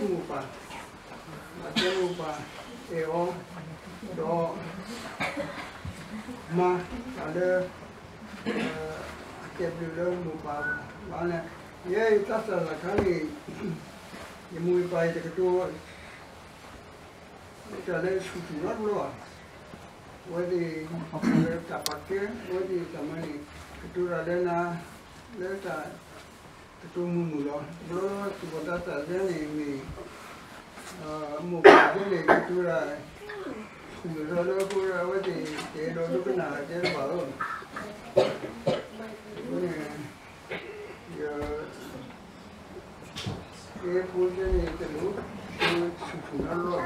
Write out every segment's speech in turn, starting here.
けむば、まけむば、えお、ど、ま、あれ、あけぶるむば、まね、えいたさらかに、えむいばいでくと、じゃね、すきなるわ。với thì học tập bạc kia với thì cảm ơn thì tôi là đây là đây là todo mundo Yo tu contata de mi mujer de cultura cultura de cultura de de lo que nada de valor. Yo que puse en el telu sufunarlo.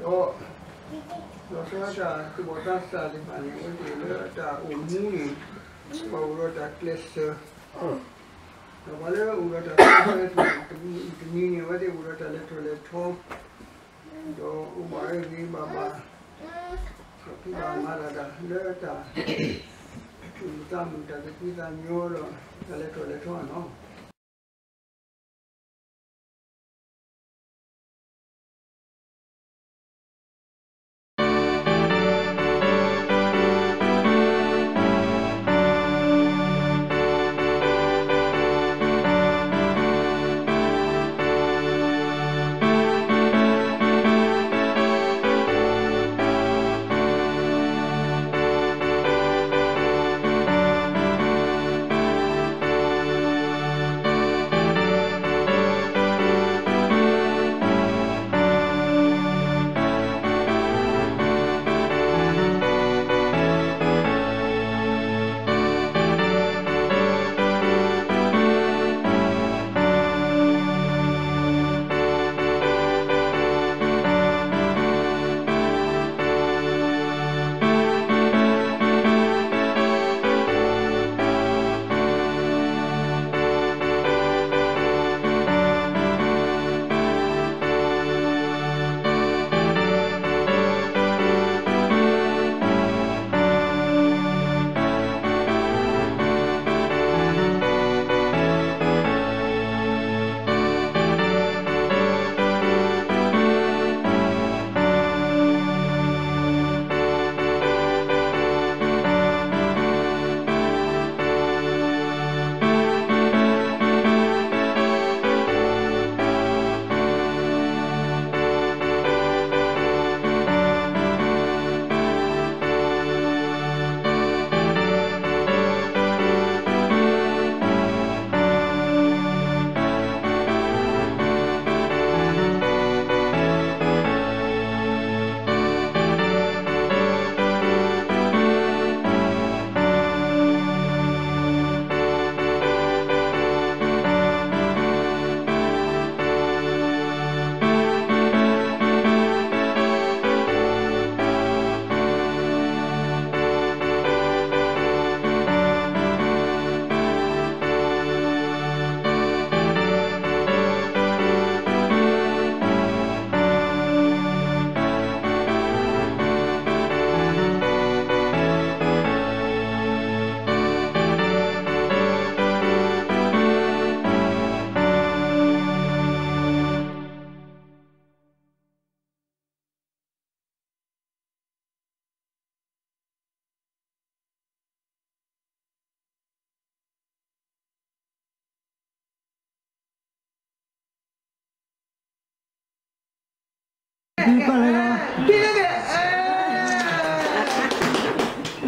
Yo lo sé ya tu contata de panel de la ta umuni Paulo da classe. လဲဥရတာဒီဒီနေဝဒီဥရတာလက်ထလက်ထောတော့ဥပါရေဒီဘာဘာဒီ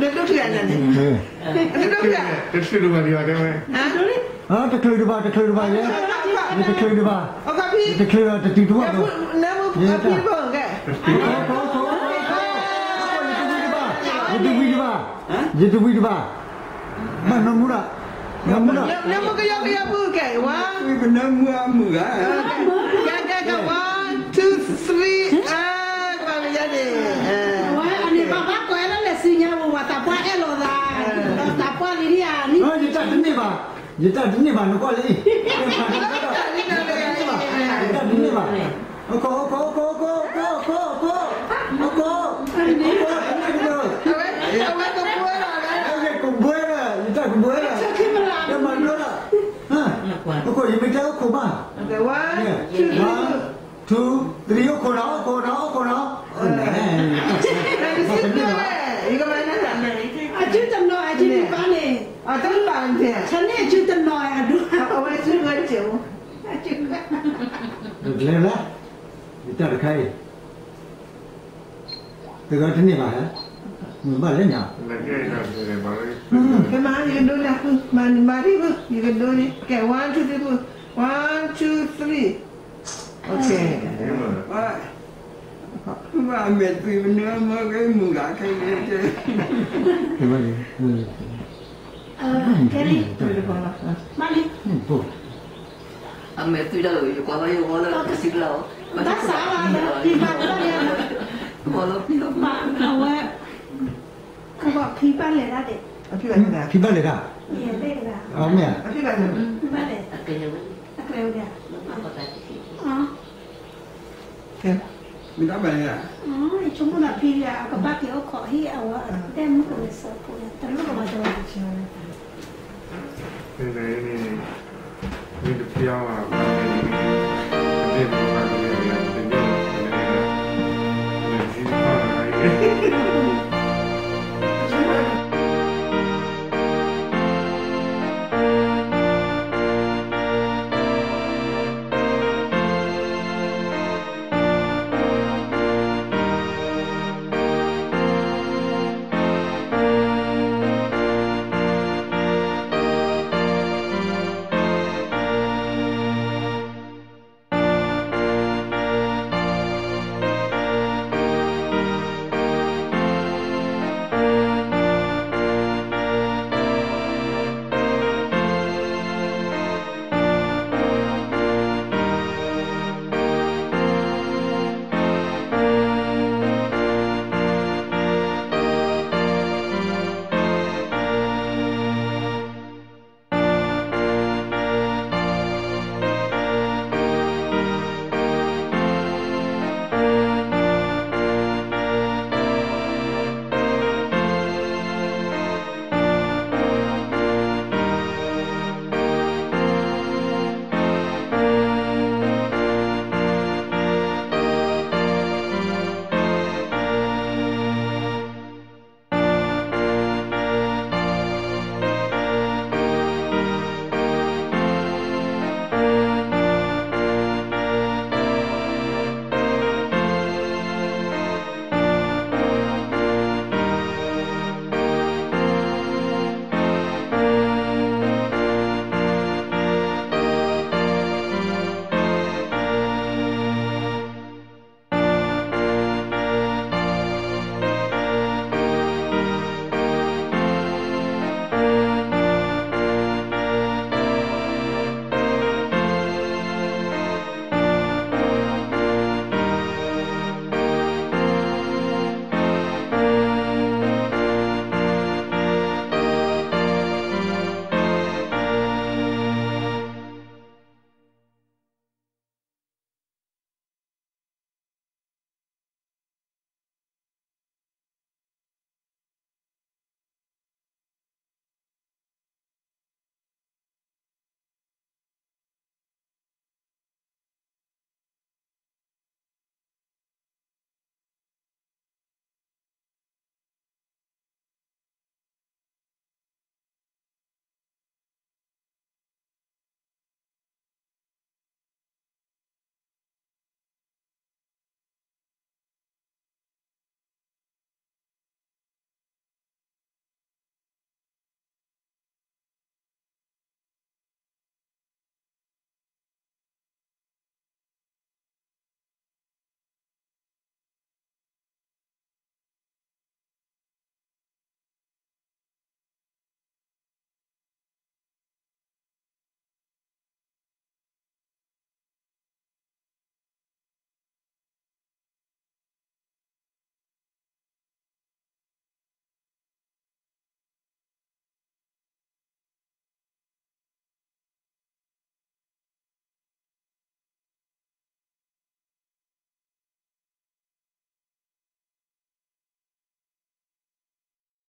လက်တော့ပြန်နေတယ်ဟေးလက်တော့ပြန်တက်ရှိလို့မဒီပါတယ်မယ်ဟမ်တို့လေဟာတထွေတပါတထွေတပါရဲ့ဒီတထွေတပါအကပီဒီတထွေတတူတူကတော့ဖနမအပီဘောကဲကောကောကောဒီတူဝီဒီပါဒီတူဝီဒီပါမနမူရာနမူရာနမကရောက်ရဘူးကဲဝါဒီကနမှုအမှုကကဲကဲက1 ရတဒုနေပါနကောလေးရတဒုနေပါအကောကောကောကောကောကောကောအကောနေပါနေပါအဝဲအဝဲတော့ဘွဲလာတယ်ကိုဘွဲလာရတကိုဘွဲလာချက်မလာမန်လို့လာဟာအကောရမကြောက်ခုပါအကောဝါ 네. 반에. 아, 뜬 반에. 전에 주던 너야, 누가. 아, 우리 술을 줘. 아, 죽어. 그래라? 이따가 가야. 그거 드니 봐. mình bảo lên nhở cái má gì đôi là cứ ừ, mà mà đi ừ. cứ gì cái đôi đi kẻ one two three one two three okay Muhammed Pimna makai muka kayak gitu. Kembali. Kembali. Mali. Ahmed tuy đâu rồi, quá bao nhiêu quá lâu, cái xin lâu. Đã xả là đi vào đó đi. Quá lâu đi đâu mà. Đâu á. Các bạn khi ban lễ ra đi. khi ban lễ ra. Iya, lễ ra. Ờ mẹ. Khi ban lễ. Ban lễ. Cái nhau. Cái nhau. Ờ. Thế. Minamaya. Mm, chungo na pila akabaki oko hi awa ate mko ni sopo ya talo ko madawa kichana. Nene nene. Nene pia wa.